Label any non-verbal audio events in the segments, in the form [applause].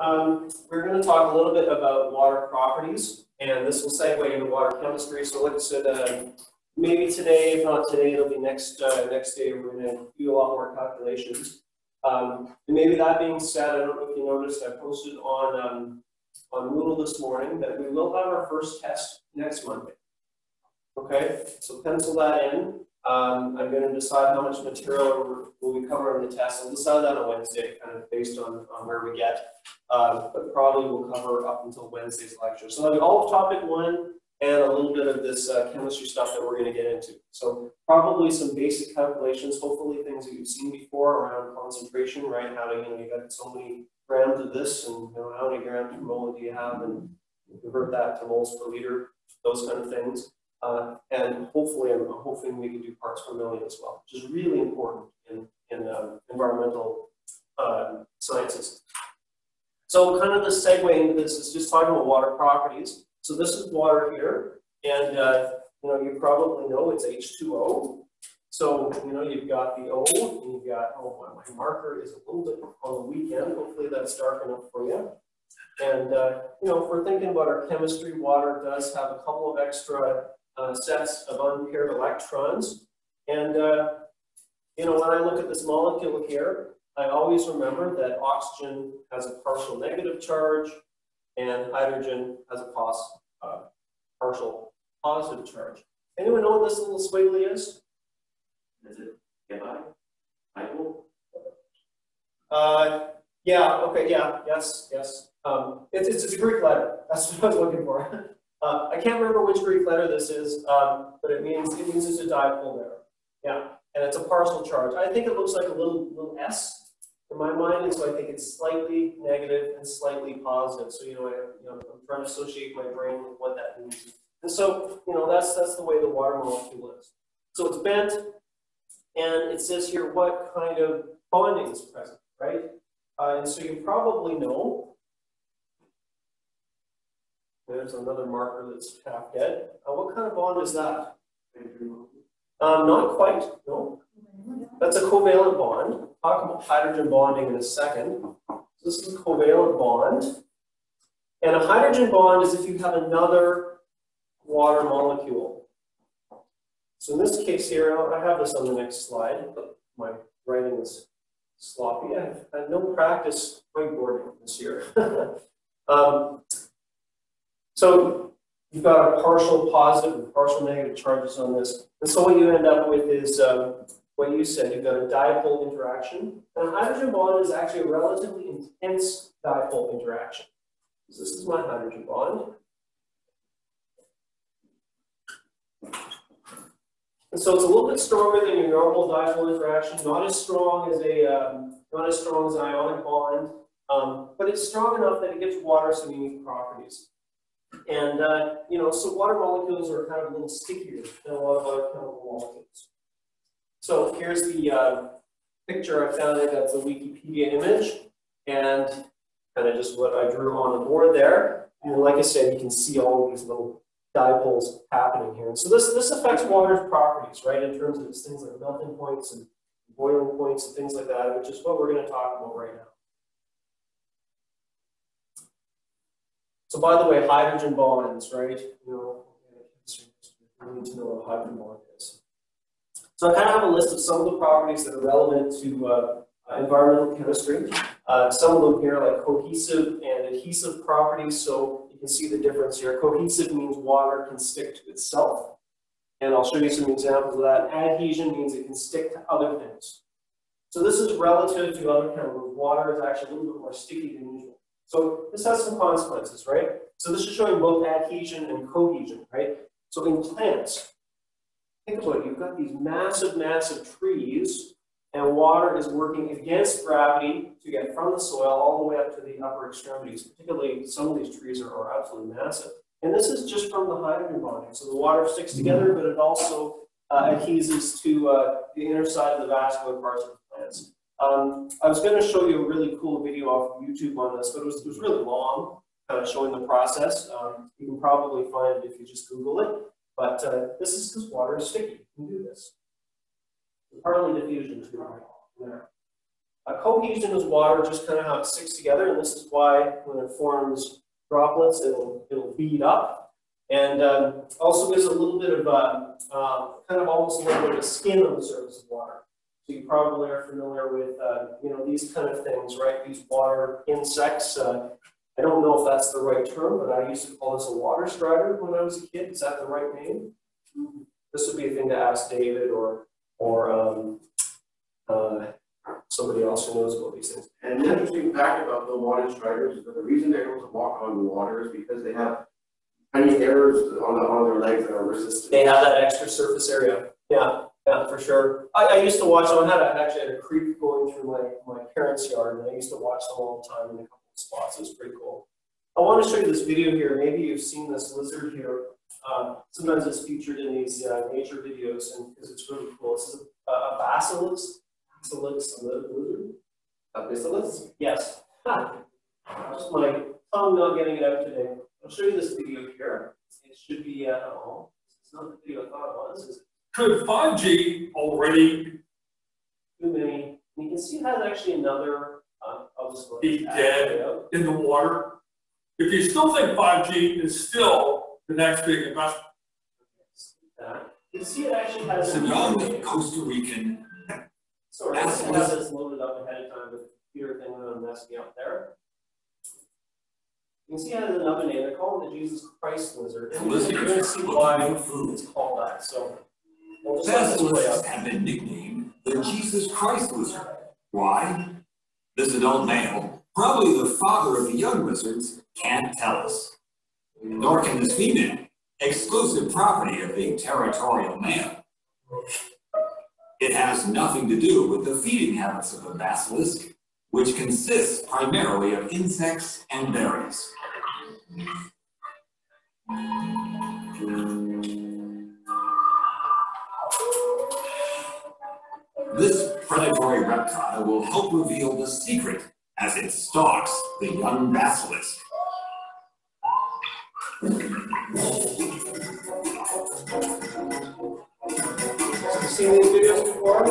Um, we're going to talk a little bit about water properties, and this will segue into water chemistry. So like I said, uh, maybe today, if not today, it'll be next uh, next day. We're going to do a lot more calculations. Um, and maybe that being said, I don't know if you noticed, I posted on um, on Moodle this morning that we will have our first test next Monday. Okay, so pencil that in. Um, I'm going to decide how much material will we cover in the test. I'll decide that on Wednesday, kind of based on, on where we get. Um, but probably we'll cover up until Wednesday's lecture. So that'll be all of topic one and a little bit of this uh, chemistry stuff that we're going to get into. So probably some basic calculations, hopefully things that you've seen before around concentration, right? How do you know, you got so many grams of this and you know, how many grams per mole do you have and convert that to moles per liter, those kind of things. Uh, and hopefully, I'm hoping we can do parts per million as well, which is really important in, in um, environmental uh, sciences. So kind of the segue into this is just talking about water properties. So this is water here, and uh, you know you probably know it's H2O. So you know you've got the O, and you've got oh my marker is a little bit on the weak end. Hopefully that's dark enough for you. And uh, you know if we're thinking about our chemistry, water does have a couple of extra uh, sets of unpaired electrons. And, uh, you know, when I look at this molecule here, I always remember that oxygen has a partial negative charge and hydrogen has a pos uh, partial positive charge. Anyone know what this little squiggly is? Is it Hi. Uh, yeah, okay, yeah, yes, yes. Um, it's, it's, it's a Greek letter. That's [laughs] what I was looking for. Uh, I can't remember which Greek letter this is, um, but it means it means it's a dipole there. Yeah, and it's a partial charge. I think it looks like a little little s in my mind, and so I think it's slightly negative and slightly positive. So you know, I, you know, I'm trying to associate my brain with what that means. And so you know, that's that's the way the water molecule is. So it's bent, and it says here what kind of bonding is present, right? Uh, and so you probably know there's another marker that's half dead. Uh, what kind of bond is that? Um, not quite, no. That's a covalent bond. Talk about hydrogen bonding in a second. This is a covalent bond. And a hydrogen bond is if you have another water molecule. So in this case here, I have this on the next slide, but my writing is sloppy. I have no practice whiteboarding this year. [laughs] um, so you've got a partial positive and partial negative charges on this. And so what you end up with is um, what you said, you've got a dipole interaction. And a hydrogen bond is actually a relatively intense dipole interaction. So this is my hydrogen bond. And so it's a little bit stronger than your normal dipole interaction, not as strong as a um, not as strong as an ionic bond, um, but it's strong enough that it gives water some unique properties. And, uh, you know, so water molecules are kind of a little stickier than a lot of other chemical molecules. So here's the uh, picture I found it. That's a Wikipedia image. And kind of just what I drew on the board there. And like I said, you can see all of these little dipoles happening here. And so this, this affects water's properties, right, in terms of things like melting points and boiling points and things like that, which is what we're going to talk about right now. So by the way, hydrogen bonds, right? You know, we need to know what a hydrogen bond is. So I kind of have a list of some of the properties that are relevant to uh, environmental chemistry. Uh, some of them here like cohesive and adhesive properties. So you can see the difference here. Cohesive means water can stick to itself. And I'll show you some examples of that. Adhesion means it can stick to other things. So this is relative to other chemicals. Water is actually a little bit more sticky than usual. So this has some consequences, right? So this is showing both adhesion and cohesion, right? So in plants, think about it, you've got these massive, massive trees, and water is working against gravity to get from the soil all the way up to the upper extremities. Particularly, some of these trees are, are absolutely massive. And this is just from the hydrogen bonding. So the water sticks together, but it also uh, adheses to uh, the inner side of the vascular parts of the plants. Um, I was going to show you a really cool video off YouTube on this, but it was, it was really long, kind of showing the process. Um, you can probably find it if you just Google it. But uh, this is because water is sticky. You can do this. Partly diffusion too. There. Uh, cohesion is water, just kind of how it sticks together, and this is why when it forms droplets, it'll, it'll bead up. And um, also gives a little bit of, uh, uh, kind of almost a little bit of skin on the surface of water. So you probably are familiar with, uh, you know, these kind of things, right? These water insects. Uh, I don't know if that's the right term, but I used to call this a water strider when I was a kid. Is that the right name? This would be a thing to ask David or, or um, uh, somebody else who knows about these things. And an interesting fact about the water striders is that the reason they're able to walk on the water is because they have tiny hairs on the, on their legs that are resistant. They have that extra surface area. Yeah, yeah, for sure. I, I used to watch them. I had a, actually had a creek going through my, my parents' yard, and I used to watch them all the time in a couple of spots. It was pretty cool. I want to show you this video here. Maybe you've seen this lizard here. Um, sometimes it's featured in these uh, nature videos, and because it's really cool. This is a, a basilisk. Basilisk lizard. A bacillus? Yes. Ah, just my tongue not getting it out today. I'll show you this video here. It should be, uh, oh, it's not the video I thought it was? Could five G already Too many. You can see it has actually another, uh, I'll just. go Be dead. out. in the water? If you still think five G is still the next big investment, Uh, You can see it actually has. It's a young Costa Rican Sorry, it has this loaded up ahead of time with computer thing that messed me up there. You can see it has another name, they call it the Jesus Christ lizard, and you're see why it's called that, so. Basilisks have been nicknamed the Jesus Christ lizard. Why? This adult male, probably the father of the young lizards, can't tell us. Nor can this female, exclusive property of the territorial male. It has nothing to do with the feeding habits of the basilisk, which consists primarily of insects and berries. This predatory reptile will help reveal the secret as it stalks the young basilisk. Have you seen these videos before?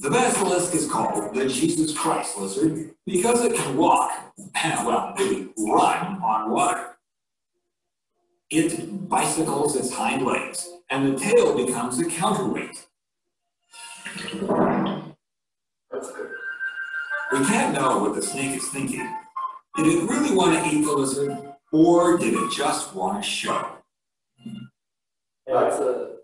The basilisk is called the Jesus Christ lizard because it can walk, and well, maybe run on water. It bicycles its hind legs, and the tail becomes a counterweight. That's good. We can't know what the snake is thinking. Did it really want to eat the lizard, or did it just want to show? That's a,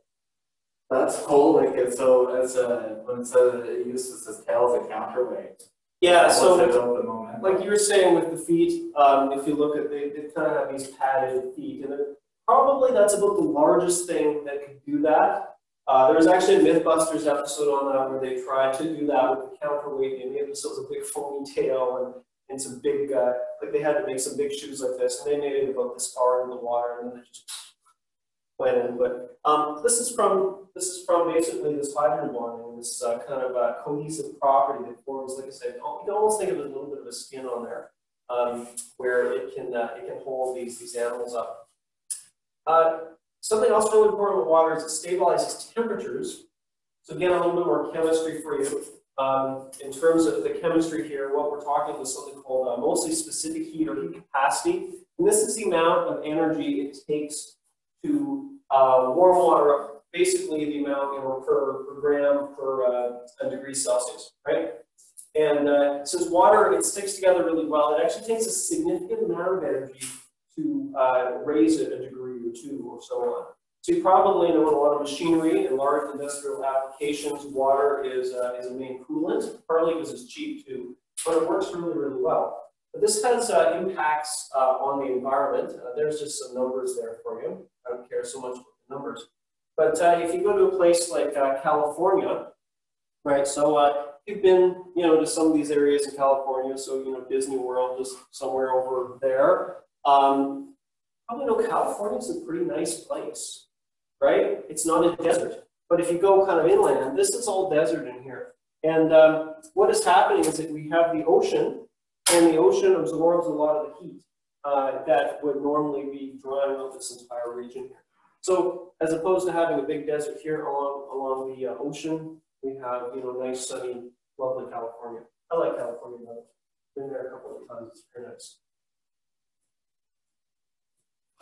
that's cool, like it's so, as a, when it says it uses its tail as a counterweight. Yeah, so. Once the moment. like you were saying with the feet, um, if you look at, they, they kind of have these padded feet, and it- probably that's about the largest thing that could do that. Uh, there was actually a MythBusters episode on that where they tried to do that with the counterweight, and was, it was a big foamy tail and, and some big, uh, like they had to make some big shoes like this, and they made it about this far in the water, and then it just went in. But um, this is from this is from basically this hydrogen bonding, this uh, kind of uh, cohesive property that forms, like I said, you can almost think of a little bit of a skin on there, um, where it can uh, it can hold these these animals up. Uh, something else really important with water is it stabilizes temperatures. So again, a little bit more chemistry for you. Um, in terms of the chemistry here, what we're talking is something called uh, mostly specific heat or heat capacity. And this is the amount of energy it takes to uh, warm water up, basically the amount you know, per, per gram per uh, a degree Celsius, right? And uh, since water, it sticks together really well, it actually takes a significant amount of energy to uh, raise it a degree two or so on. So you probably know a lot of machinery and large industrial applications, water is, uh, is a main coolant, partly because it's cheap too, but it works really, really well. But this has uh, impacts uh, on the environment. Uh, there's just some numbers there for you. I don't care so much about the numbers. But uh, if you go to a place like uh, California, right, so you've been, you know, to some of these areas in California, so, you know, Disney World is somewhere over there. Um, probably know California's a pretty nice place, right? It's not a desert. But if you go kind of inland, this is all desert in here. And um, what is happening is that we have the ocean, and the ocean absorbs a lot of the heat uh, that would normally be drying out this entire region here. So as opposed to having a big desert here along, along the uh, ocean, we have, you know, nice sunny, lovely California. I like California, though. Been there a couple of times, it's very nice.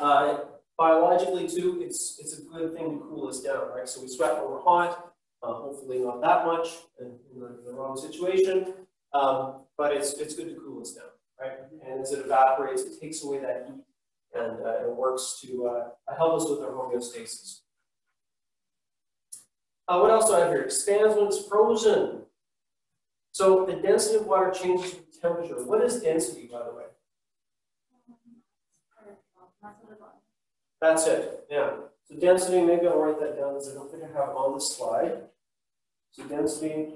Uh, biologically too, it's, it's a good thing to cool us down, right? So we sweat when we're hot, uh, hopefully not that much in, in the, the wrong situation. Um, but it's, it's good to cool us down, right? And as it evaporates, it takes away that heat and uh, it works to uh, help us with our homeostasis. Uh, what else do I have here? Expands when it's frozen. So the density of water changes with temperature. What is density, by the way? That's it, yeah. So density, maybe I'll write that down because I don't think I have on the slide. So density,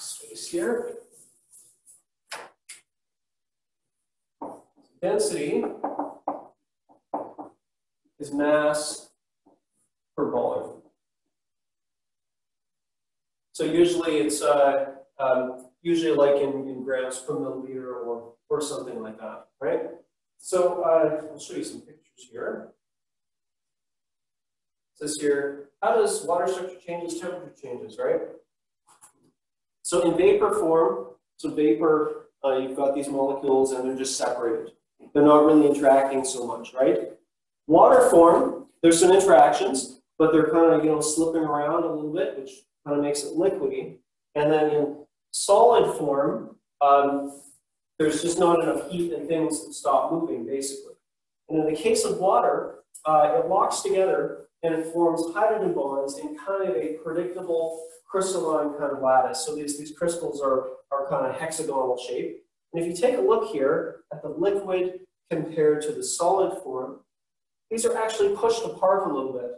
space here. Density is mass per volume. So usually it's uh, um, usually like in, in grams per milliliter or, or something like that, right? So uh, I'll show you some pictures here. It says here, how does water structure change as temperature changes, right? So in vapor form, so vapor, uh, you've got these molecules and they're just separated. They're not really interacting so much, right? Water form, there's some interactions, but they're kind of, you know, slipping around a little bit, which kind of makes it liquidy. And then in solid form, um, there's just not enough heat and things stop moving, basically. And in the case of water, uh, it locks together and it forms hydrogen bonds in kind of a predictable crystalline kind of lattice. So these, these crystals are, are kind of hexagonal shape. And if you take a look here at the liquid compared to the solid form, these are actually pushed apart a little bit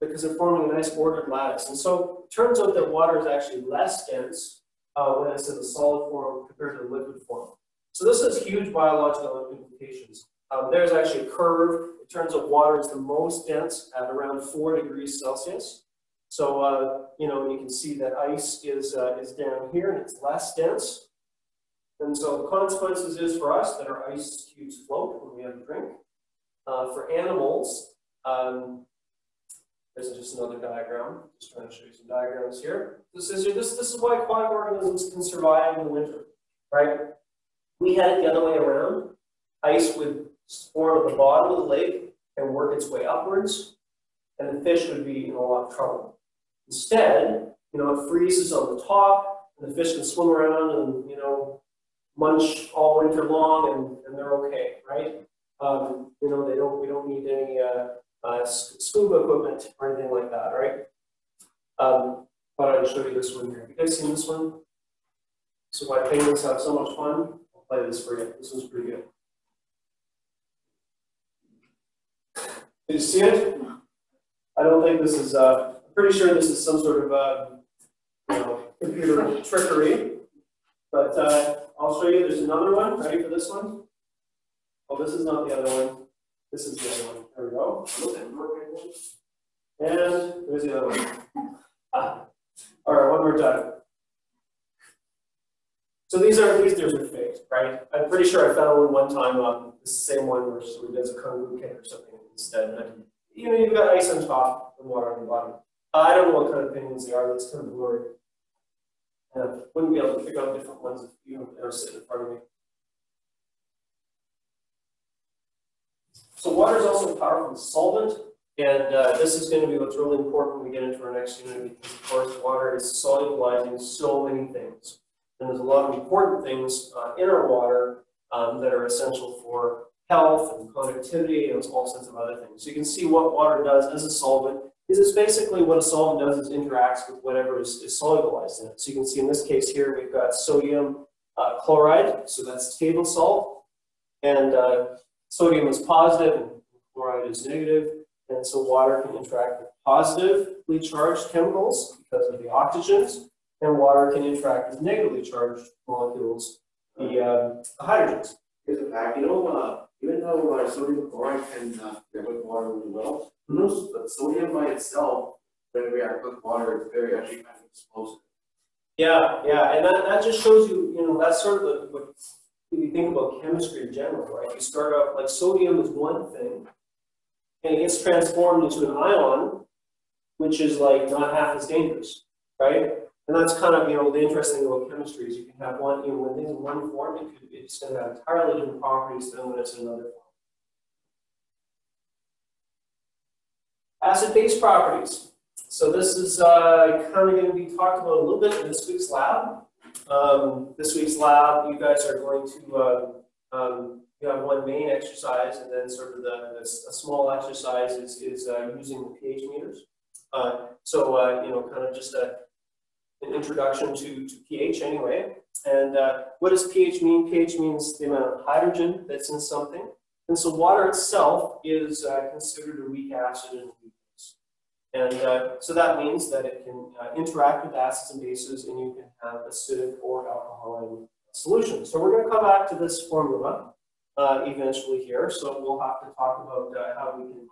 because they're forming a nice ordered lattice. And so it turns out that water is actually less dense uh, when it's in the solid form compared to the liquid form. So this has huge biological implications. Um, there's actually a curve. It turns out water is the most dense at around four degrees Celsius. So, uh, you know, you can see that ice is, uh, is down here and it's less dense. And so the consequences is for us that our ice cubes float when we have a drink. Uh, for animals, um, this is just another diagram. Just trying to show you some diagrams here. This is this this is why aquatic organisms can survive in the winter, right? We had it the other way around. Ice would form at the bottom of the lake and work its way upwards, and the fish would be in a lot of trouble. Instead, you know, it freezes on the top, and the fish can swim around and you know munch all winter long, and, and they're okay, right? Um, you know, they don't. We don't need any. Uh, uh, scuba equipment or anything like that, right? Um, but I'll show you this one here. Have you guys seen this one? So why penguins have so much fun? I'll play this for you. This one's pretty good. Did you see it? I don't think this is, uh, I'm pretty sure this is some sort of, uh, you know, computer [laughs] trickery. But uh, I'll show you, there's another one. Ready for this one? Oh, this is not the other one. This is the other one. There we go. And there's the other one. Ah. All right, one more time. So these are these these are faked, right? I'm pretty sure I found one one time on the same one where somebody does a kung fu kick or something instead. And, you know, you've got ice on top and water on the bottom. I don't know what kind of penguins they are. That's kind of. Yeah, wouldn't be able to pick out different ones if you were sitting in front of me. So water is also a powerful solvent, and uh, this is going to be what's really important when we get into our next unit because, of course, water is solubilizing so many things. And there's a lot of important things uh, in our water um, that are essential for health and conductivity and all sorts of other things. So you can see what water does as a solvent is it's basically what a solvent does is interacts with whatever is, is solubilized in it. So you can see in this case here, we've got sodium uh, chloride, so that's table salt, and uh, Sodium is positive and chloride is negative, and so water can interact with positively charged chemicals because of the oxygens, and water can interact with negatively charged molecules, the, uh, the hydrogens. Here's a fact, you know, uh, even though uh, sodium chloride can uh, react with water really well, Mhm. but sodium by itself, when it reacts with water, it's very actually kind of explosive. Yeah, yeah, and that, that just shows you, you know, that's sort of the, what, if you think about chemistry in general, right? You start out, like sodium is one thing, and it gets transformed into an ion, which is like not half as dangerous, right? And that's kind of, you know, the interesting thing about chemistry is you can have one, you know, when things in one form, it could, it's gonna have entirely different properties than when it's in another form. Acid-base properties. So this is, uh, kind of gonna be talked about a little bit in this week's lab. Um, this week's lab, you guys are going to, uh, um, you have one main exercise and then sort of the, the a small exercise is, is, uh, using the pH meters. Uh, so, uh, you know, kind of just a, an introduction to, to pH anyway. And, uh, what does pH mean? pH means the amount of hydrogen that's in something. And so water itself is, uh, considered a weak acid and weak. And, uh, so that means that it can, uh, interact with acids and bases and you can have acidic or alcoholic solution. So we're gonna come back to this formula uh, eventually here, so we'll have to talk about uh, how we can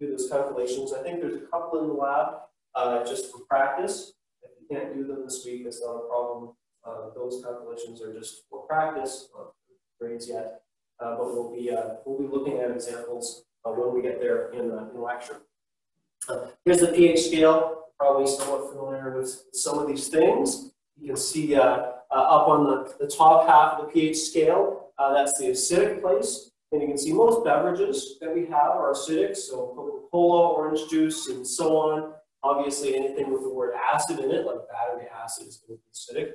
do those calculations. I think there's a couple in the lab, uh, just for practice. If you can't do them this week, it's not a problem. Uh, those calculations are just for practice, not grades yet. But we'll be, we'll be looking at examples when we get there in, in lecture. Here's the pH scale, probably somewhat familiar with some of these things. You can see uh, uh, up on the, the top half of the pH scale, uh, that's the acidic place. And you can see most beverages that we have are acidic, so Coca-Cola, orange juice, and so on. Obviously, anything with the word acid in it, like battery acid, is going to be acidic.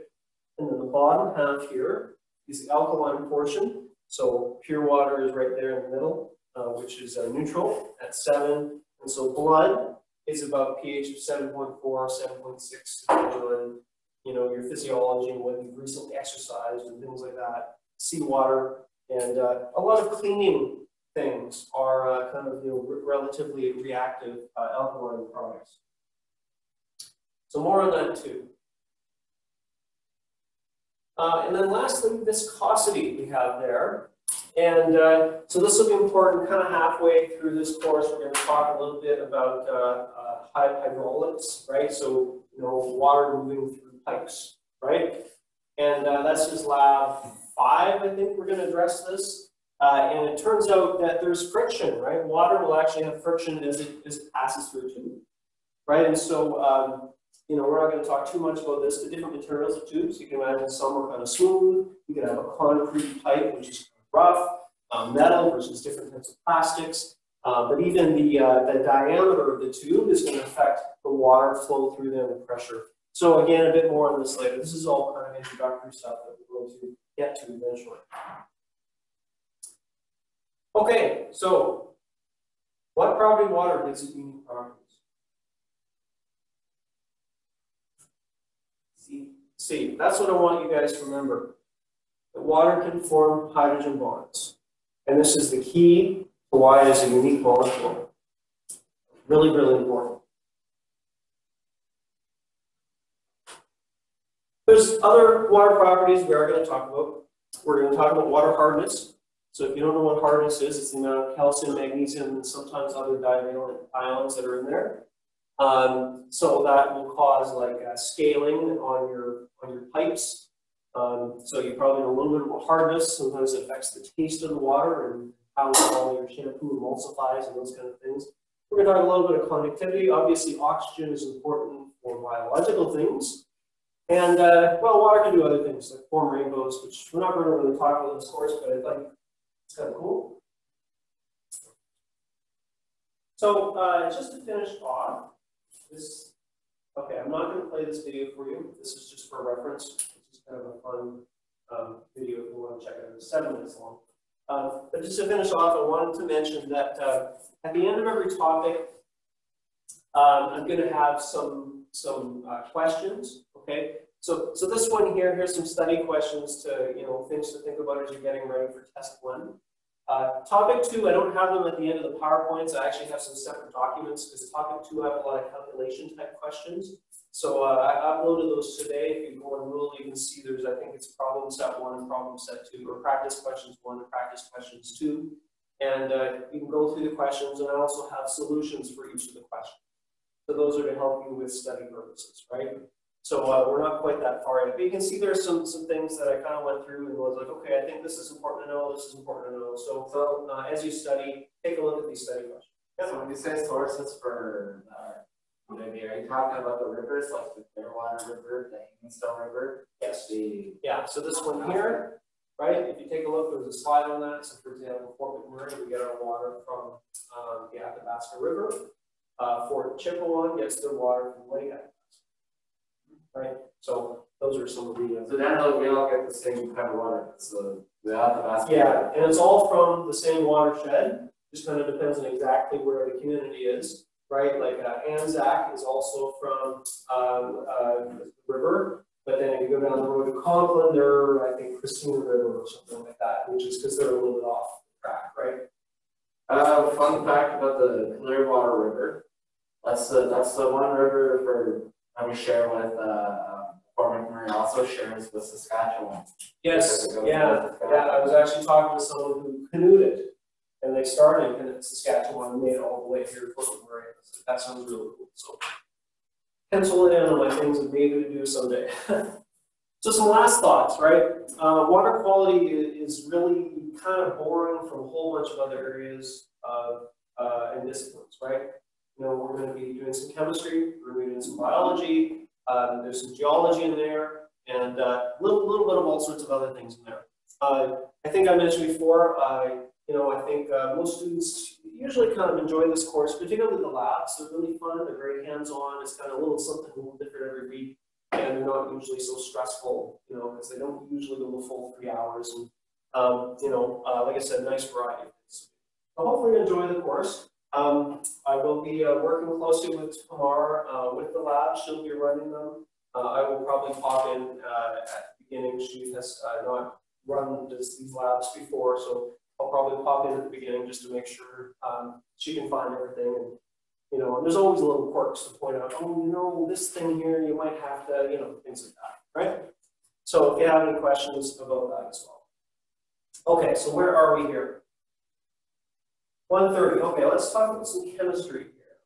And then the bottom half here is the alkaline portion. So pure water is right there in the middle, uh, which is uh, neutral at seven. And so blood is about pH of 7.4, 7.6, depending on you know, your physiology and whether you've recently exercised and things like that. Seawater and uh, a lot of cleaning things are uh, kind of you know re- relatively reactive uh, alkaline products. So more on that too. Uh, and then lastly, viscosity we have there. And uh, so this will be important kind of halfway through this course. We're going to talk a little bit about uh, uh, hy- hydraulics, right? So, you know, water moving through pipes, right? And uh, that's just lab five, I think we're going to address this. Uh, and it turns out that there's friction, right? Water will actually have friction as it, as passes through a tube, right? And so, um, you know, we're not going to talk too much about this. The different materials of tubes, you can imagine some are kind of smooth. You can have a concrete pipe, which is rough, um, metal versus different types of plastics. Uh, but even the, uh, the diameter of the tube is going to affect the water flow through them and pressure. So again, a bit more on this later. This is all kind of introductory stuff that we're going to get to eventually. Okay, so what property water gives it unique properties? See, see, that's what I want you guys to remember. That water can form hydrogen bonds. And this is the key to why it is a unique molecule. Really, really important. There's other water properties we are going to talk about. We're going to talk about water hardness. So if you don't know what hardness is, it's the amount of calcium, magnesium, and sometimes other divalent ions that are in there. Um, so that will cause like uh, scaling on your on your pipes. Um, so you probably know a little bit about hardness. Sometimes it affects the taste of the water and how well your shampoo emulsifies and those kind of things. We're going to talk a little bit of conductivity. Obviously, oxygen is important for biological things. And, uh, well, water can do other things, like form rainbows, which we're not going to really talk about in this course, but I think it's kind of cool. So, uh, just to finish off, this, okay, I'm not going to play this video for you. This is just for reference. Kind of a fun um, video if you want to check it out. It's seven minutes long. Uh, but just to finish off, I wanted to mention that uh, at the end of every topic, um, I'm going to have some some uh, questions. Okay, so so this one here, here's some study questions to you know things to think about as you're getting ready for test one. Uh, topic two, I don't have them at the end of the PowerPoints. I actually have some separate documents because topic two I have a lot of calculation type questions. So uh, I uploaded those today. If you go on Moodle, you can see there's, I think it's problem set one and problem set two, or practice questions one and practice questions two. And uh, you can go through the questions, and I also have solutions for each of the questions. So those are to help you with study purposes, right? So uh, we're not quite that far yet. But you can see there's some some things that I kind of went through and was like, okay, I think this is important to know, this is important to know. So, uh, as you study, take a look at these study questions. So when you say sources for, uh, maybe, are you talking about the rivers, like the Clearwater River, the Hangingstone River? Yes. The, Yeah, so this one here, right, if you take a look, there's a slide on that, so for example, Fort McMurray, we get our water from, um, the Athabasca River. Uh, Fort Chipewyan gets their water from Lake Athabasca. Right, so those are some of the, uh, so generally, we all get the same kind of water, so the Athabasca. yeah, and it's all from the same watershed, just kind of depends on exactly where the community is, right? Like, uh, Anzac is also from, um, uh, the river, but then if you go down the road to Conklin, they're, I think, Christina River or something like that, which is because they're a little bit off track, right? Uh, fun fact about the Clearwater River, that's the, that's the one river for, that we share with, uh, Fort McMurray also shares with Saskatchewan. Yes, Because it goes yeah, yeah, I was actually talking to someone who canoed it, and they started in Saskatchewan and made it all the way here to Fort McMurray. That sounds really cool, so. Pencil it in on my things and maybe to do someday. [laughs] So some last thoughts, right? Uh, water quality is really kind of borrowing from a whole bunch of other areas of, uh, and disciplines, right? You know, we're gonna be doing some chemistry, we're gonna be doing some biology, um, there's some geology in there, and a little, little bit of all sorts of other things in there. Uh, I think I mentioned before, I, you know, I think uh, most students usually kind of enjoy this course, particularly the labs. They're really fun. They're very hands-on. It's kind of a little something a little different every week, and they're not usually so stressful, you know, because they don't usually go the full three hours. And um, you know, uh, like I said, nice variety. So hopefully you enjoy the course. Um, I will be uh, working closely with Tamar uh, with the labs. She'll be running them. Uh, I will probably pop in uh, at the beginning. She has uh, not run this, these labs before, so I'll probably pop in at the beginning just to make sure um, she can find everything. And you know, and there's always little quirks to point out. Oh, you know, this thing here, you might have to, you know, things like that, right? So if you have any questions about that as well. Okay, so where are we here? One thirty. Okay, let's talk about some chemistry here.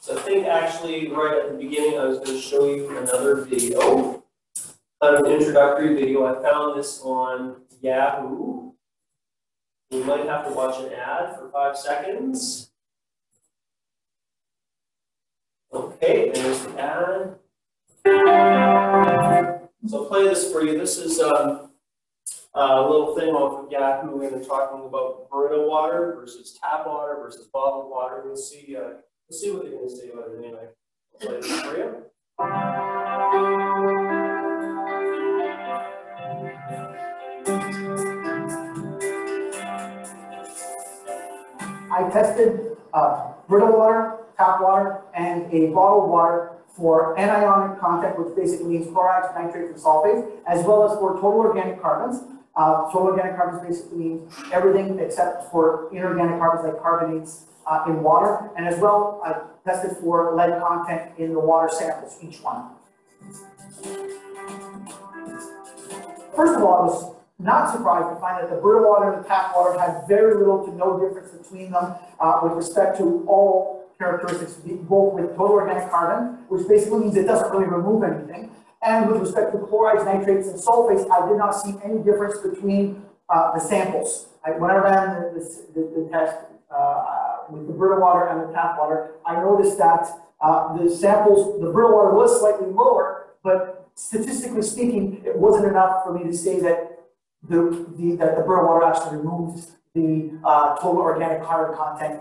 So I think actually right at the beginning, I was going to show you another video, an introductory video. I found this on Yahoo. You might have to watch an ad for five seconds. Okay, there's the ad. So I'll play this for you. This is um, a little thing off of Yahoo, and they're talking about Brita water versus tap water versus bottled water. We'll see. Uh, we'll see what they're going to say about it anyway. I'll play this for you. I tested uh, Brita water, tap water, and a bottled water for anionic content, which basically means chlorides, nitrates, and sulfates, as well as for total organic carbons. Uh, total organic carbons basically means everything except for inorganic carbons like carbonates uh, in water, and as well, I tested for lead content in the water samples, each one. First of all, I was not surprised to find that the Brita water and the tap water had very little to no difference between them uh, with respect to all characteristics, both with total organic carbon, which basically means it doesn't really remove anything, and with respect to chlorides, nitrates, and sulfates, I did not see any difference between uh, the samples. I, when I ran the, the, the, test uh, with the Brita water and the tap water, I noticed that uh, the samples, the Brita water was slightly lower, but statistically speaking, it wasn't enough for me to say that the, the, that the Brita water actually removes the uh, total organic carbon content.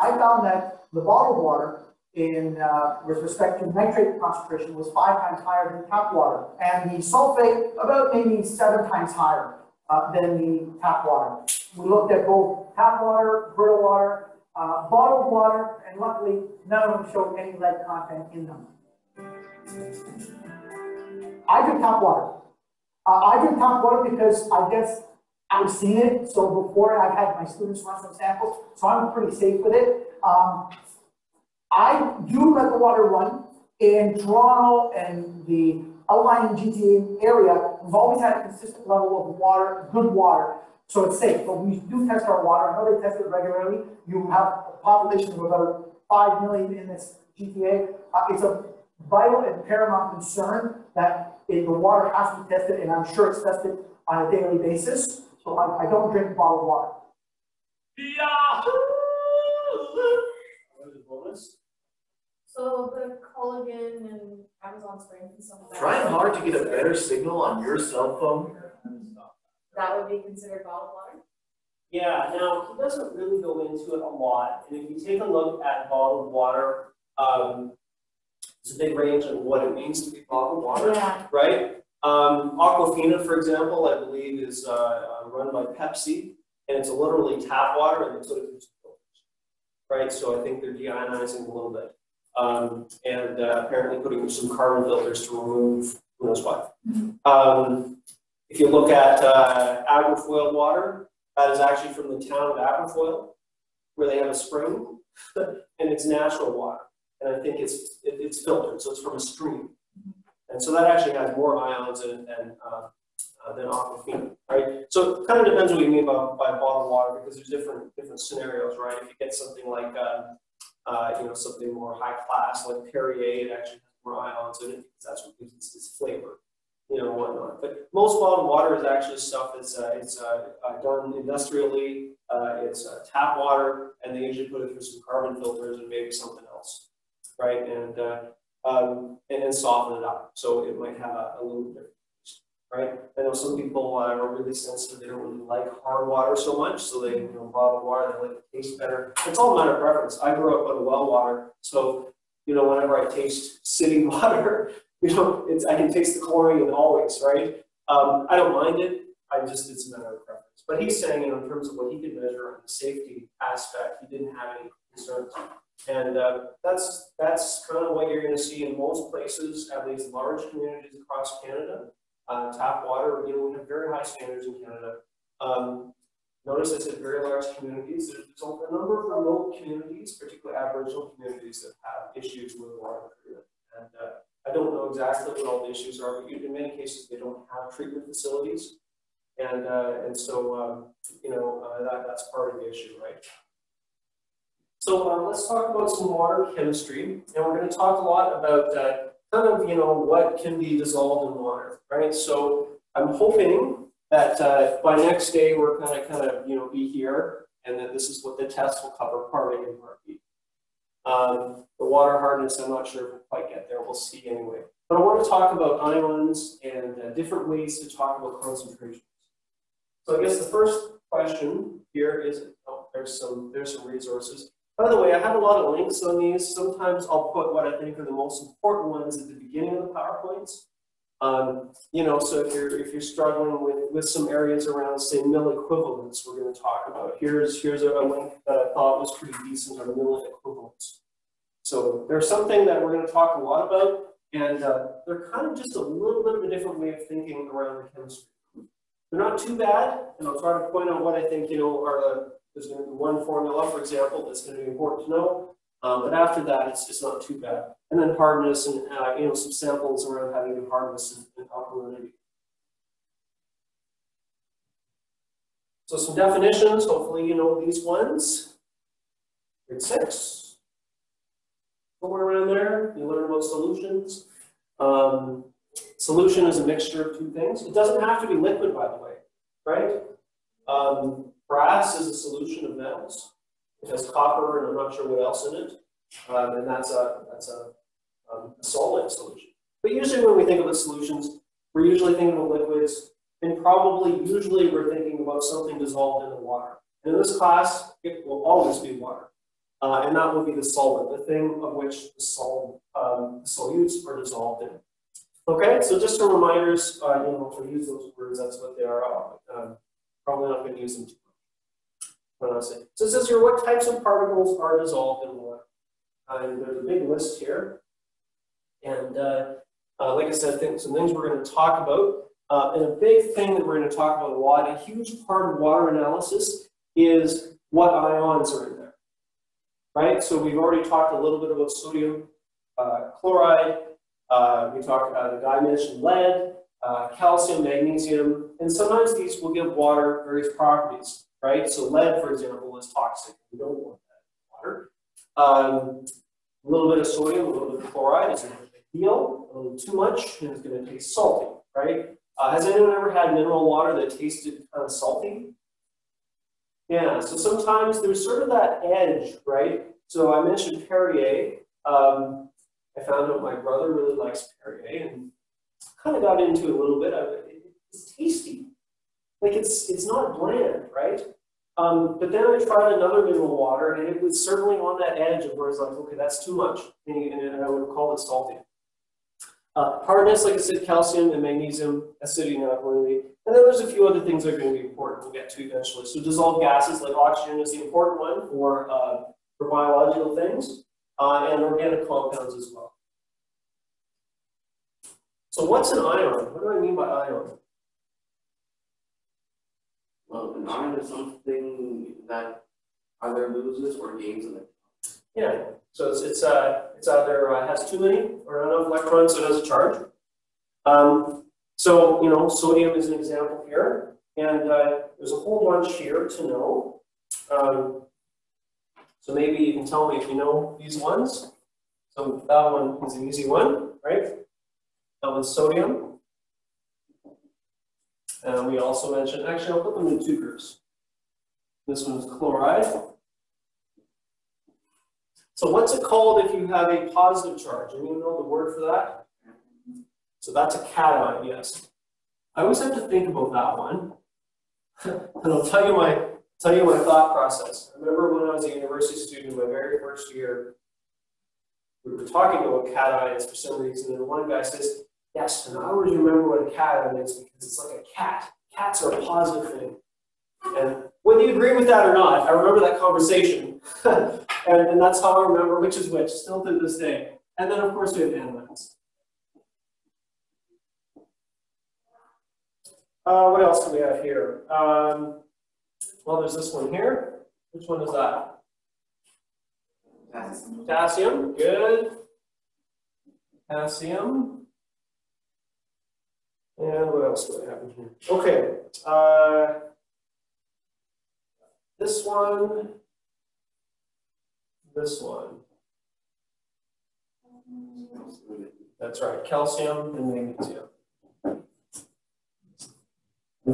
I found that the bottled water in, uh, with respect to nitrate concentration was five times higher than tap water, and the sulfate about maybe seven times higher uh, than the tap water. We looked at both tap water, Brita water, uh, bottled water, and luckily none of them showed any lead content in them. I drink tap water. Uh, I drink tap water because I guess I've seen it. So before I've had my students run some samples, so I'm pretty safe with it. Um, I do let the water run in Toronto and the outlying GTA area. We've always had a consistent level of water, good water. So it's safe, but we do test our water. I know they test it regularly. You have a population of about five million in this GTA. Uh, it's a vital and paramount concern that if the water has to be tested, and I'm sure it's tested on a daily basis, so I, I don't drink bottled water. Another bonus. So the Culligan and Amazon Springs and stuff like that. Trying hard to get a better signal on your cell phone. That would be considered bottled water? Yeah, now, he doesn't really go into it a lot, and if you take a look at bottled water, um, there's a big range of what it means to be bottled water. Yeah. right? Um, Aquafina, for example, I believe is, uh, uh, run by Pepsi, and it's literally tap water and it's sort of filters. Right, so I think they're deionizing a little bit, um, and uh, apparently putting some carbon filters to remove who knows what. Um, if you look at, uh, Aberfoyle water, that is actually from the town of Aberfoyle, where they have a spring, [laughs] and it's natural water. And I think it's, it, it's filtered, so it's from a stream. And so that actually has more ions it than, uh, uh, than Aquafina, right? So it kind of depends what you mean by, by bottled water, because there's different, different scenarios, right? If you get something like, um, uh, you know, something more high class, like Perrier, it actually has more ions in it, because that's what gives its flavor, you know, whatnot. But most bottled water is actually stuff that's, uh, it's, uh, uh, done industrially, uh, it's, uh, tap water, and they usually put it through some carbon filters and maybe something right? And, uh, um, and soften it up, so it might have a, a little bit, right? I know some people uh, are really sensitive, they don't really like hard water so much, so they, you know, bottled water, they like it taste better. It's all a matter of preference, I grew up on well water, so, you know, whenever I taste city [laughs] water, you know, it's, I can taste the chlorine always, right? Um, I don't mind it, I just, it's a matter of preference. But he's saying, you know, in terms of what he could measure on the safety aspect, he didn't have any And uh, that's, that's kind of what you're gonna see in most places, at least large communities across Canada. Uh, tap water, you know, we have very high standards in Canada. Um, notice I said very large communities, there's there's a number of remote communities, particularly Aboriginal communities that have issues with water treatment. And uh, I don't know exactly what all the issues are, but in many cases, they don't have treatment facilities. And, uh, and so, um, you know, uh, that, that's part of the issue, right? So um, let's talk about some water chemistry, and we're going to talk a lot about uh, kind of you know what can be dissolved in water, right? So I'm hoping that uh, by next day we're going to kind of you know be here, and that this is what the test will cover, part A and part B. Um, the water hardness, I'm not sure if we'll quite get there. We'll see anyway. But I want to talk about ions and uh, different ways to talk about concentrations. So I guess the first question here is, oh, there's some there's some resources. By the way, I have a lot of links on these. Sometimes I'll put what I think are the most important ones at the beginning of the PowerPoints. Um, you know, so if you're if you're struggling with, with some areas around, say, milliequivalents, we're going to talk about. Here's here's a link that I thought was pretty decent on milliequivalents. So there's something that we're going to talk a lot about, and uh, they're kind of just a little bit of a different way of thinking around the chemistry. They're not too bad, and I'll try to point out what I think you know are the there's going to be one formula, for example, that's going to be important to know. Um, but after that, it's just not too bad. And then hardness and, uh, you know, some samples around having the hardness and, and alkalinity. So some definitions, hopefully you know these ones. Grade six. Somewhere around there, you learn about solutions. Um, solution is a mixture of two things. It doesn't have to be liquid, by the way, right? Um, Brass is a solution of metals. It has copper and I'm not sure what else in it. Um, and that's a, that's a, um, a solid solution. But usually when we think about solutions, we're usually thinking of liquids and probably usually we're thinking about something dissolved in the water. And in this class, it will always be water. Uh, and that will be the solvent, the thing of which the, sol um, solutes are dissolved in. Okay, so just some reminders, uh, you know, we use those words, that's what they are. Um, probably not going to use them too so it says here what types of particles are dissolved in water. Uh, and there's a big list here. And uh, uh, like I said, think some things we're going to talk about. Uh, and a big thing that we're going to talk about a lot, a huge part of water analysis is what ions are in there. Right? So we've already talked a little bit about sodium uh, chloride. Uh, we talked about, the guy mentioned lead, calcium, magnesium, and sometimes these will give water various properties right? So lead, for example, is toxic. We don't want that in water. Um, a little bit of sodium, a little bit of chloride is a big deal. A little too much, and it's going to taste salty, right? Uh, has anyone ever had mineral water that tasted kind of salty? Yeah, so sometimes there's sort of that edge, right? So I mentioned Perrier. Um, I found out my brother really likes Perrier and kind of got into it a little bit of it. It's tasty. Like it's it's not bland, right? Um, but then I tried another mineral water and it was certainly on that edge of where it's like, okay, that's too much. And, and I would called it salty. Uh, hardness, like I said, calcium and magnesium, acidity and alkalinity. And then there's a few other things that are going to be important we'll get to eventually. So dissolved gases like oxygen is the important one for, uh, for biological things uh, and organic compounds as well. So what's an ion? What do I mean by ion? Well, ion is something that either loses or gains in it. Yeah, so it's, it's, uh, it's either uh, has too many or not enough electrons, so it has a charge. Um, so, you know, sodium is an example here, and uh, there's a whole bunch here to know. Um, so maybe you can tell me if you know these ones. So that one is an easy one, right? That one's sodium. And we also mentioned, actually, I'll put them in two groups. This one's chloride. So what's it called if you have a positive charge? Anyone know the word for that? So that's a cation, yes. I always have to think about that one. [laughs] and I'll tell you my tell you my thought process. I remember when I was a university student, my very first year, we were talking about cations for some reason, and one guy says, Yes, and I always remember what a cat is because it's like a cat. Cats are a positive thing. And whether you agree with that or not, I remember that conversation. [laughs] and, and that's how I remember which is which, still to this day. And then, of course, we have anions. Uh, what else do we have here? Um, well, there's this one here. Which one is that? Potassium, good. Potassium. And what else do happen here? Okay. Uh, this one, this one. That's right, calcium and magnesium. I'm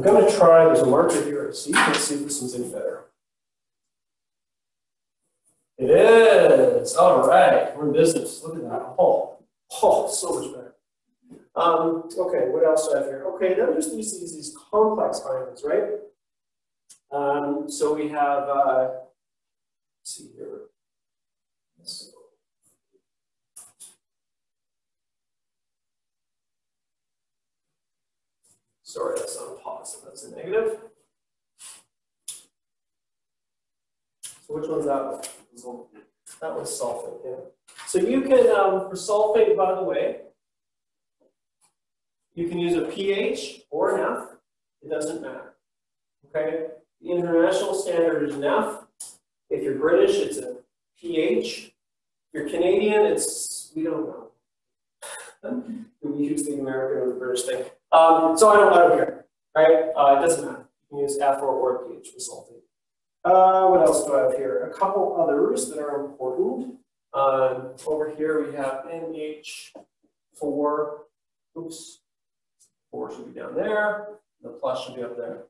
going to try, there's a marker here, see, let's see if this one's any better. It is, all right, we're in business, look at that, oh, oh, so much better. Um, okay, what else do I have here? Okay, then there's these, these, these complex ions, right? Um, so we have, uh, see here. So, sorry, that's not a positive, that's a negative. So which one's that one? That was sulfate, yeah. So you can, um, for sulfate, by the way, you can use a pH or an F, it doesn't matter. Okay? The international standard is an F. If you're British, it's a pH. If you're Canadian, it's, we don't know. [laughs] we use the American or the British thing. Um, so I don't, I don't care, right? Uh, it doesn't matter. You can use F or, or pH sulfate. Uh, what else do I have here? A couple others that are important. Um, over here we have NH4, oops, 4 should be down there, the plus should be up there.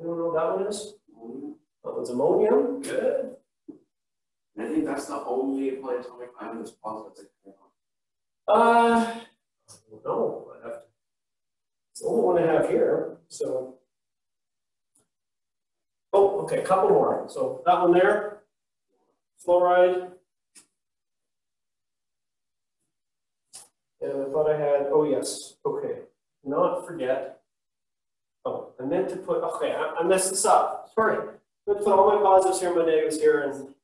Anyone know what that one is? That one's ammonium, good. And I think that's the only polyatomic ion that's positive. Uh, know, I have to. It's the only one I have here, so. Oh, okay, a couple more. So that one there, fluoride. And I thought I had, oh yes, okay, not forget. Oh, I meant to put, okay, I, I messed this up, sorry. I put all my positives here, my negatives here, and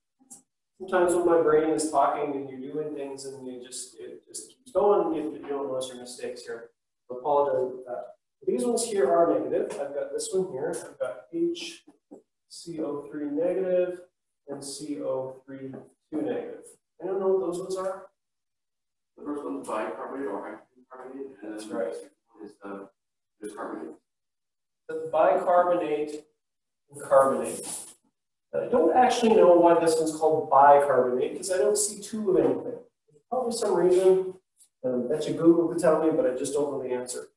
sometimes when my brain is talking and you're doing things and you just, it just keeps going, you, you don't notice your mistakes here. I apologize about that. These ones here are negative. I've got this one here. I've got H CO3 negative and CO3 2 negative. I don't know what those ones are. The first one's bicarbonate or hydrogen carbonate, and That's right. Is the, there's carbonate. The bicarbonate and carbonate. I don't actually know why this one's called bicarbonate because I don't see two of anything. Probably some reason. Um, bet you Google could tell me, but I just don't know the answer.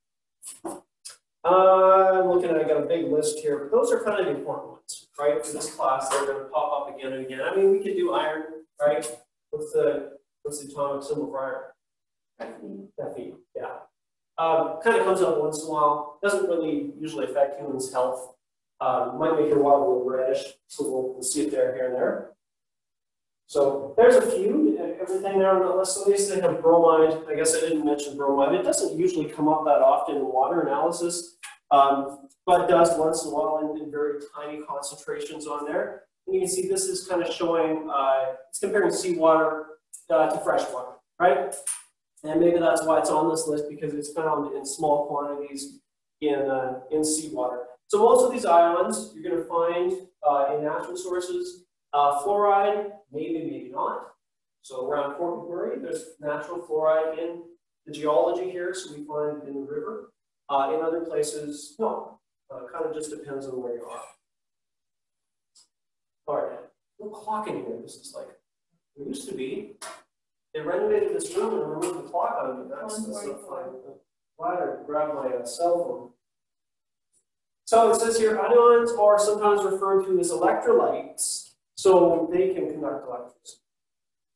Uh, I'm looking at, I got a big list here, but those are kind of the important ones, right? For this class, they're gonna pop up again and again. I mean, we could do iron, right? What's the, what's the atomic symbol for iron? Fe, yeah. Um, kind of comes up once in a while, doesn't really usually affect humans' health. Um, might make your water a little reddish, so we'll, we'll see it there, here and there. So there's a few, e- everything there on the list, at least they have bromide, I guess I didn't mention bromide, it doesn't usually come up that often in water analysis. Um, but does once in a while in, in very tiny concentrations on there. And you can see this is kind of showing, uh, it's comparing seawater, uh, to fresh water, right? And maybe that's why it's on this list, because it's found in small quantities in, uh, in seawater. So most of these ions you're gonna find, uh, in natural sources. Uh, fluoride, maybe, maybe not. So around Fort McMurray, there's natural fluoride in the geology here, so we find it in the river. Uh, in other places, no, uh, kind of just depends on where you are. All right, no clock in here, this is like, it used to be. They renovated this room and removed the clock out of it, that's, not fine. Glad I grabbed my uh, cell phone. So it says here, ions are sometimes referred to as electrolytes, so they can conduct electricity.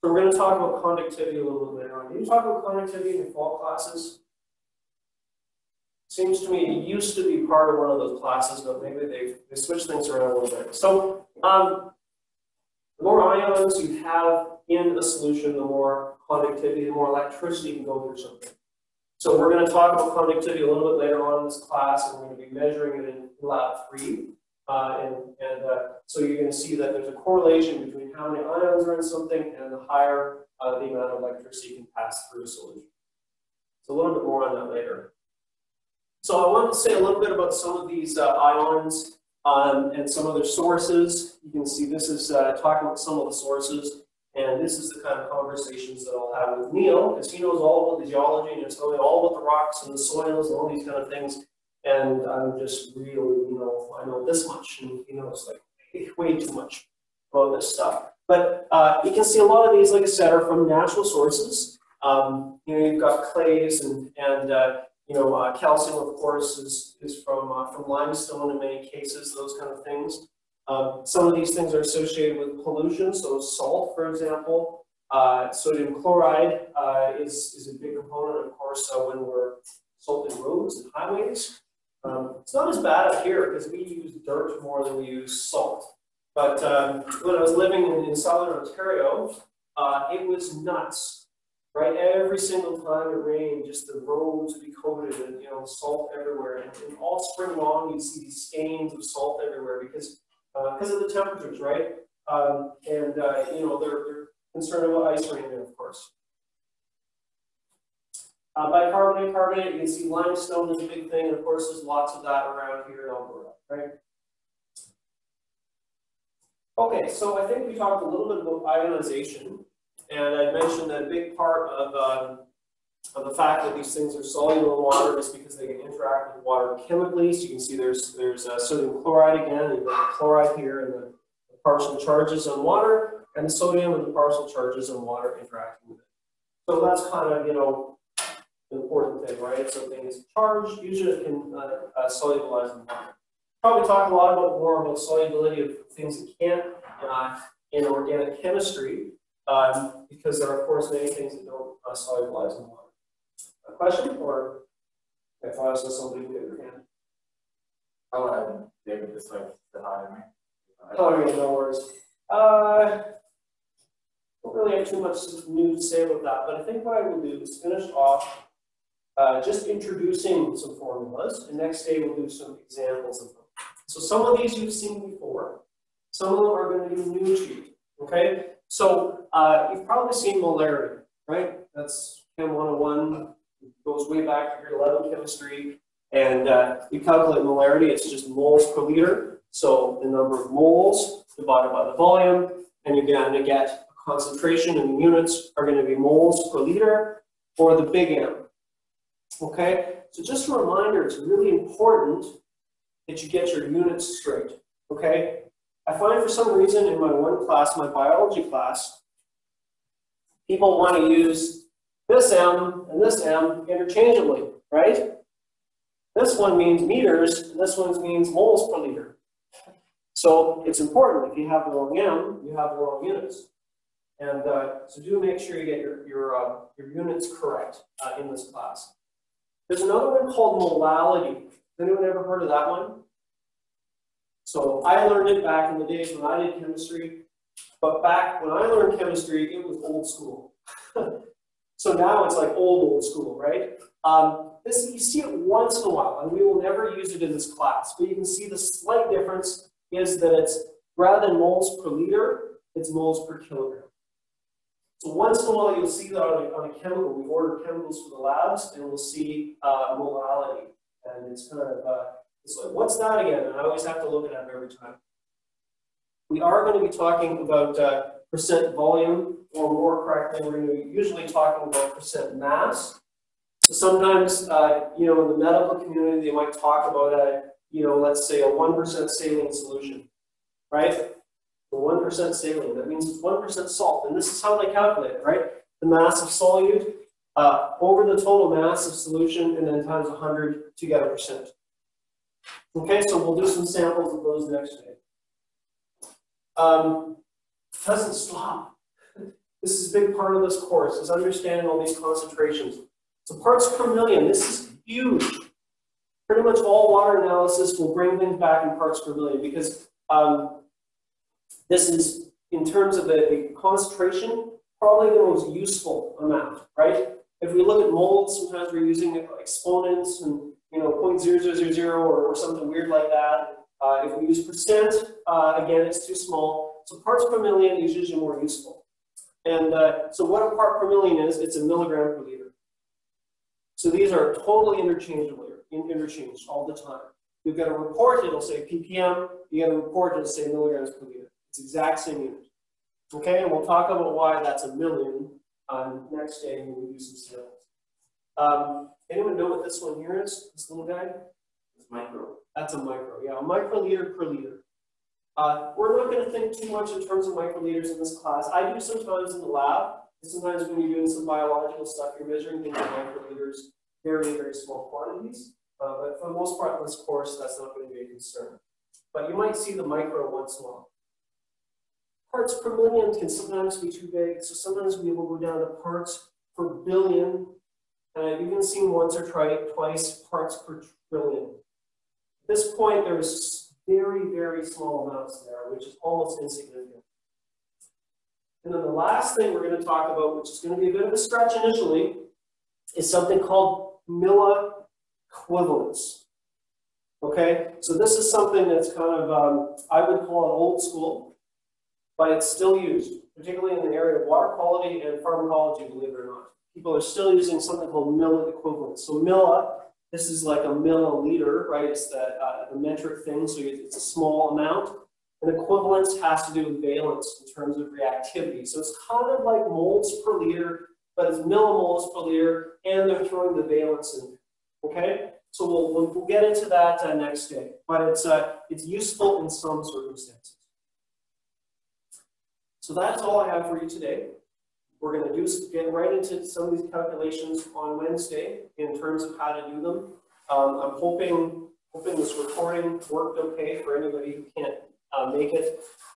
So we're gonna talk about conductivity a little bit later on. Did you talk about conductivity in your fall classes? Seems to me it used to be part of one of those classes, but maybe they, they switched things around a little bit. So, um, the more ions you have in a solution, the more conductivity, the more electricity can go through something. So we're gonna talk about conductivity a little bit later on in this class, and we're gonna be measuring it in lab three. Uh, and, and, uh, so you're gonna see that there's a correlation between how many ions are in something and the higher, uh, the amount of electricity can pass through a solution. So a little bit more on that later. So I wanted to say a little bit about some of these, uh, ions, um, and some of their sources. You can see this is, uh, talking about some of the sources. And this is the kind of conversations that I'll have with Neil, because he knows all about the geology and it's really all about the rocks and the soils and all these kind of things. And I'm just really, you know, I know this much, and he knows like way too much about this stuff. But uh, you can see a lot of these, like I said, are from natural sources. Um, you know, you've got clays and and uh, you know, uh, calcium, of course, is is from uh, from limestone in many cases. Those kind of things. Um, some of these things are associated with pollution, so salt, for example. Uh, sodium chloride uh, is, is a big component, of course, uh, when we're salting roads and highways. Um, it's not as bad up here because we use dirt more than we use salt. But um, when I was living in, in southern Ontario, uh, it was nuts, right? Every single time it rained, just the roads would be coated and, you know, salt everywhere. And, and all spring long, you'd see these stains of salt everywhere because because of the temperatures, right? Um, and, uh, you know, they're, they're concerned about ice rain of course. Uh, bicarbonate, carbonate, you can see limestone is a big thing, and of course, there's lots of that around here in Alberta, right? Okay, so I think we talked a little bit about ionization, and I mentioned that a big part of, um, of the fact that these things are soluble in water is because they can interact with water chemically. So you can see there's there's uh, sodium chloride again, and the chloride here, and the, the partial charges on water, and the sodium and the partial charges on water interacting with it. So that's kind of you know the important thing, right? Something is charged, usually it can uh, uh, solubilize in water. Probably talk a lot about more about solubility of things that can't uh, in organic chemistry, um, because there are of course many things that don't uh, solubilize in water. A question or if I somebody wave their hand? I'll let David just like say hi to me. Oh, yeah, no worries. Uh, don't really have too much new to say about that, but I think what I will do is finish off uh, just introducing some formulas, and next day we'll do some examples of them. So some of these you've seen before, some of them are going to be new to you, okay? So uh, you've probably seen molarity, right? That's Chem 101, goes way back to grade 11 chemistry, and uh, we calculate molarity, it's just moles per liter. So the number of moles divided by the volume, and you're going to get a concentration, and the units are going to be moles per liter, or the big M. Okay, so just a reminder, it's really important that you get your units straight. Okay, I find for some reason in my one class, my biology class, people want to use this M and this M interchangeably, right? This one means meters, and this one means moles per liter. So it's important, if you have the wrong M, you have the wrong units. And, uh, so do make sure you get your, your, uh, your units correct, uh, in this class. There's another one called molality. Has Anyone ever heard of that one? So I learned it back in the days when I did chemistry, but back when I learned chemistry, it was old school. So now it's like old, old school, right? Um, this, you see it once in a while, and we will never use it in this class, but you can see the slight difference is that it's, rather than moles per liter, it's moles per kilogram. So once in a while, you'll see that on a, on a chemical, we order chemicals for the labs, and we'll see, uh, molality. And it's kind of, uh, it's like, what's that again? And I always have to look it every time. We are gonna be talking about, uh, percent volume, or more correctly, we're usually talking about percent mass. So sometimes, uh, you know, in the medical community, they might talk about a, you know, let's say a one percent saline solution, right? The one percent saline, that means it's one percent salt, and this is how they calculate it, right? The mass of solute, uh, over the total mass of solution, and then times hundred to get a percent. Okay, so we'll do some samples of those next day. Um, doesn't stop. This is a big part of this course, is understanding all these concentrations. So parts per million, this is huge. Pretty much all water analysis will bring things back in parts per million because um, this is, in terms of the, the concentration, probably the most useful amount, right? If we look at moles, sometimes we're using exponents and, you know, 0.0000 or, or something weird like that. Uh, if we use percent, uh, again, it's too small. So parts per million is usually more useful. And uh, so what a part per million is, it's a milligram per liter. So these are totally interchangeable, interchanged all the time. You've got a report, it'll say ppm, you get a report, it'll say milligrams per liter. It's the exact same unit. Okay, and we'll talk about why that's a million on next day when we do some samples. Um, anyone know what this one here is, this little guy? It's micro. That's a micro, yeah, a microliter per liter. Uh, we're not gonna think too much in terms of microliters in this class. I do sometimes in the lab. Sometimes when you're doing some biological stuff, you're measuring things in microliters, very, very small quantities. Uh, but for the most part in this course, that's not gonna be a concern. But you might see the micro once in a while. Parts per million can sometimes be too big, so sometimes we will go down to parts per billion. And I've even seen once or twice parts per trillion. At this point, there's very, very small amounts there, which is almost insignificant. And then the last thing we're going to talk about, which is going to be a bit of a stretch initially, is something called milliequivalents. Okay, so this is something that's kind of, um, I would call it old school, but it's still used, particularly in the area of water quality and pharmacology, believe it or not. People are still using something called milliequivalents. So milli this is like a milliliter, right? It's the, uh, the metric thing, so it's a small amount. And equivalence has to do with valence in terms of reactivity. So it's kind of like moles per liter, but it's millimoles per liter, and they're throwing the valence in. Okay? So we'll, we'll, we'll get into that uh, next day, but it's, uh, it's useful in some circumstances. So that's all I have for you today. We're going to do get right into some of these calculations on Wednesday in terms of how to do them. Um, I'm hoping hoping this recording worked okay for anybody who can't uh, make it.